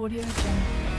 Audio Jungle.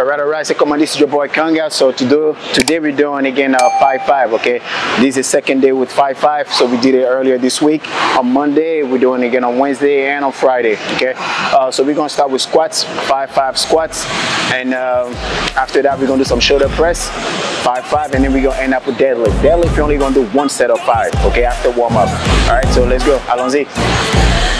Alright, alright, so come on, this is your boy Kangah. So to do, today we're doing again uh, 5-5, okay? This is second day with 5-5, so we did it earlier this week. On Monday, we're doing again on Wednesday and on Friday, okay? Uh, so we're gonna start with squats, 5-5 squats, and um, after that we're gonna do some shoulder press, 5-5, and then we're gonna end up with deadlift. Deadlift, you're only gonna do one set of five, okay, after warm up. Alright, so let's go, allons-y.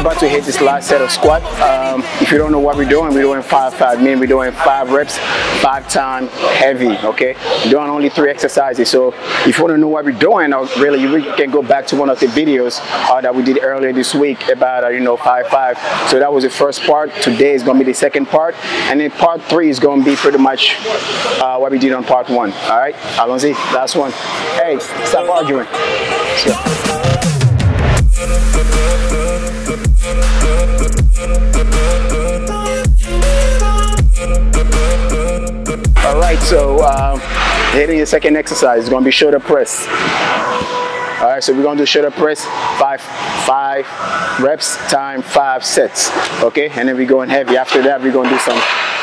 About to hit this last set of squat. Um, if you don't know what we're doing, we're doing five five. Meaning we're doing five reps, five time heavy. Okay, we're doing only three exercises. So if you want to know what we're doing, really, you can go back to one of the videos uh, that we did earlier this week about uh, you know five five. So that was the first part. Today is going to be the second part, and then part three is going to be pretty much uh, what we did on part one. All right, allons-y. Last one. Hey, stop arguing. Let's go. Hitting the second exercise is to be shoulder press. All right, so we're to do shoulder press, five, five reps, time five sets. Okay, and then we're going heavy. After that, we're to do some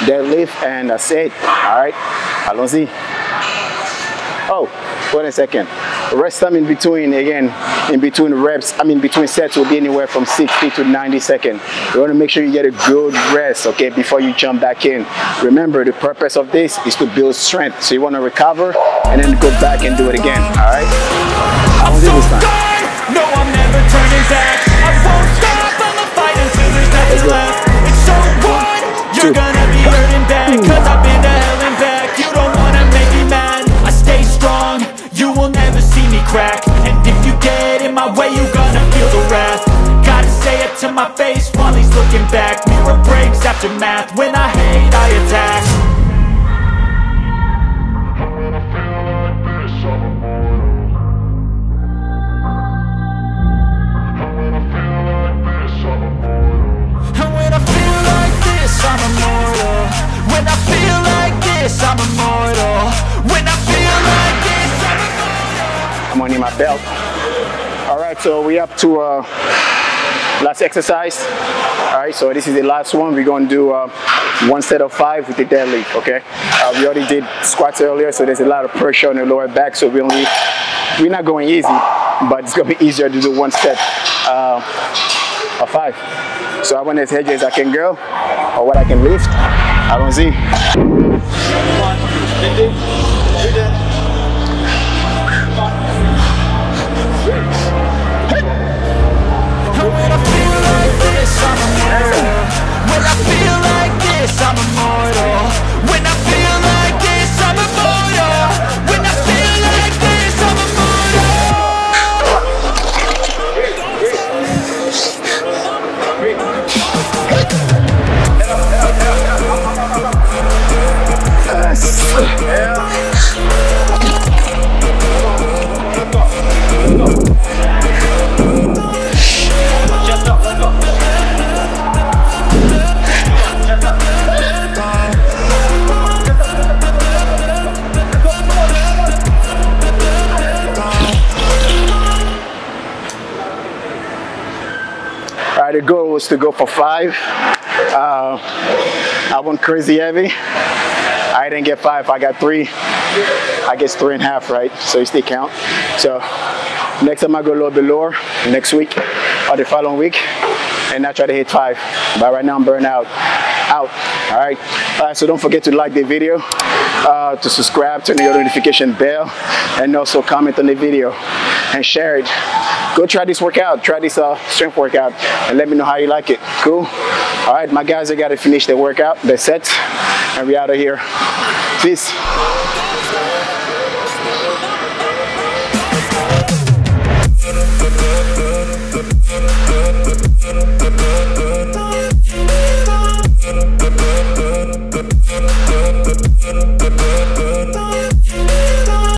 deadlift, and that's it. All right, allons-y. Oh, wait a second. Rest time in between, again, in between reps, I mean, between sets will be anywhere from 60 to 90 seconds. You want to make sure you get a good rest, okay, before you jump back in. Remember, the purpose of this is to build strength. So you want to recover and then go back and do it again, all right? I this time. No, I'm never turning back. I won't stop. Fight until there's nothing left. It's so what? You're gonna breaks after math. When I hate, I attack. When I feel like this, I'm immortal. And when I feel like this, I'm immortal. When I feel like this, I'm immortal. When I feel like this, I'm immortal. I'm gonna my belt. All right, so we up to uh, last exercise. All right, so this is the last one. We're gonna do uh, one set of five with the deadlift. Okay, uh, we already did squats earlier, so there's a lot of pressure on the lower back. So we only we're not going easy, but it's gonna be easier to do one set uh, of five. So I went as heavy as I can go, or what I can lift. I don't see. The goal was to go for five. Uh, I went crazy heavy. I didn't get five, I got three. I guess three and a half, right? So you still count. So next time I go a little bit lower, next week or the following week. And I try to hit five. But right now I'm burnt out. Out. All right. All right. So don't forget to like the video, uh, to subscribe, turn your notification bell, and also comment on the video and share it. Go try this workout. Try this uh, strength workout, and let me know how you like it. Cool. All right, my guys, I gotta finish the workout, the set, and we out of here. Peace.